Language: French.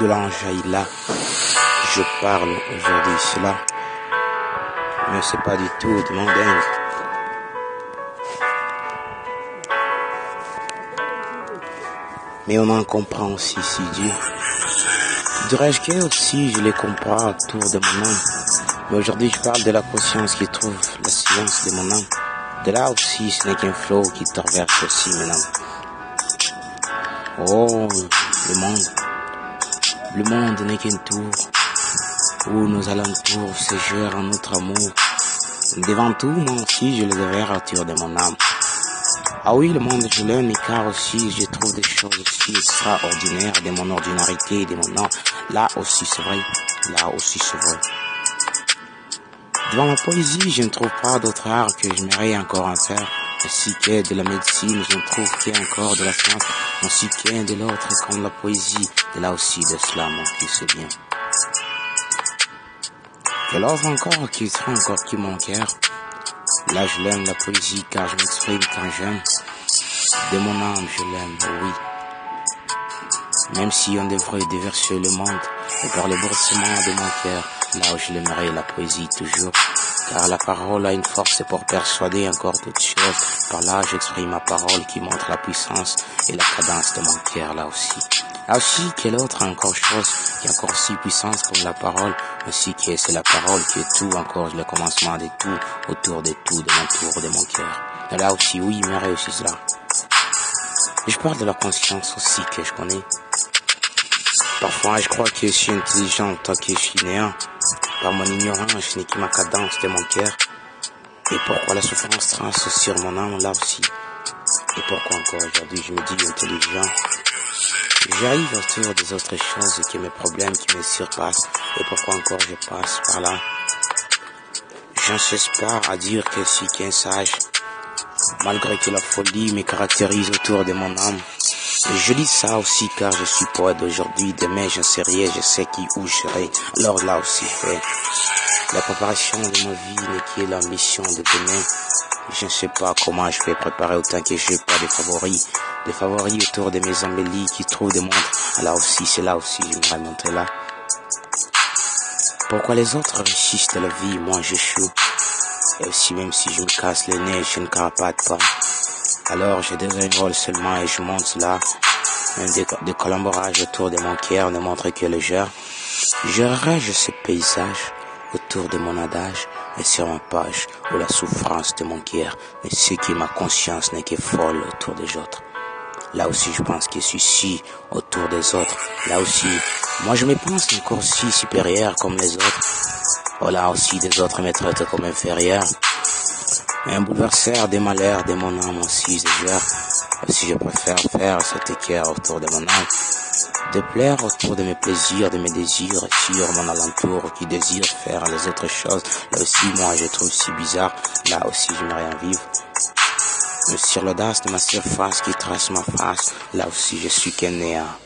De l'ange là, je parle aujourd'hui cela, mais c'est pas du tout de mon. Mais on en comprend aussi si Dieu. Dirais-je que aussi je les comprends autour de mon âme. Mais aujourd'hui je parle de la conscience qui trouve la science de mon âme. De là aussi ce n'est qu'un flot qui traverse aussi mon âme. Oh, le monde. Le monde n'est qu'une tour où nos alentours se en notre amour. Devant tout, moi aussi, je le devrais autour de mon âme. Ah oui, le monde, je l'aime, car aussi, je trouve des choses aussi extraordinaires de mon ordinarité, de mon âme. Là aussi, c'est vrai. Là aussi, c'est vrai. Devant la poésie, je ne trouve pas d'autre art que j'aimerais encore en faire ainsi que de la médecine, je ne trouve a encore de la science, ainsi qu'un de l'autre, comme la poésie, de là aussi de cela, mon fils bien. Quelle offre encore qui sera encore qui mon cœur. Là, je l'aime la poésie car je m'exprime quand j'aime. De mon âme, je l'aime, oui. Même si on devrait déverser le monde, et par le boursement de mon cœur, là où je l'aimerais la poésie toujours car la parole a une force pour persuader encore toutes choses. Par là, j'exprime ma parole qui montre la puissance et la cadence de mon cœur là aussi. Là aussi, quelle autre encore chose qui est encore si puissante comme la parole, aussi que c'est la parole qui est tout encore? Le commencement de tout, autour de tout, de mon tour, de mon cœur. Et là aussi, oui, mais réussi cela. Je parle de la conscience aussi que je connais. Parfois, je crois que je suis intelligent tant que je suis néant. Par mon ignorance, je n'ai que ma cadence de mon cœur. Et pourquoi la souffrance trace sur mon âme là aussi? Et pourquoi encore aujourd'hui je me dis intelligent? J'arrive autour des autres choses que mes problèmes qui me surpassent. Et pourquoi encore je passe par là? J'en pas à dire que je suis qu'un sage. Malgré que la folie me caractérise autour de mon âme. Je dis ça aussi car je suis poète d'aujourd'hui, demain je sais rien, je sais qui où je serai. Alors là aussi fait. La préparation de ma vie n'est que l'ambition de demain. Je ne sais pas comment je vais préparer autant que j'ai pas de favoris. Des favoris autour de mes embellis qui trouvent des montres. Là aussi, c'est là aussi, j'aimerais montrer là. Pourquoi les autres réussissent de la vie, moi j'échoue. Et aussi même si je me casse le nez, je ne carapate pas. Alors je désenvole seulement et je monte là. Un des, collaborages autour de mon cœur ne montre que le genre. Je rêve ce paysage autour de mon adage et sur ma page où la souffrance de mon cœur et ce qui ma conscience n'est que folle autour des autres. Là aussi, je pense que suis autour des autres. Là aussi, moi je me pense encore si supérieur comme les autres. Oh là aussi, des autres me traitent comme inférieur un bouleverseur des malheurs de mon âme aussi, je Si je préfère faire cet équerre autour de mon âme, de plaire autour de mes plaisirs, de mes désirs, sur mon alentour qui désire faire les autres choses. Là aussi, moi, je trouve si bizarre. Là aussi, j'aimerais en vivre. Mais sur l'audace de ma surface qui trace ma face, là aussi, je suis qu'un néant.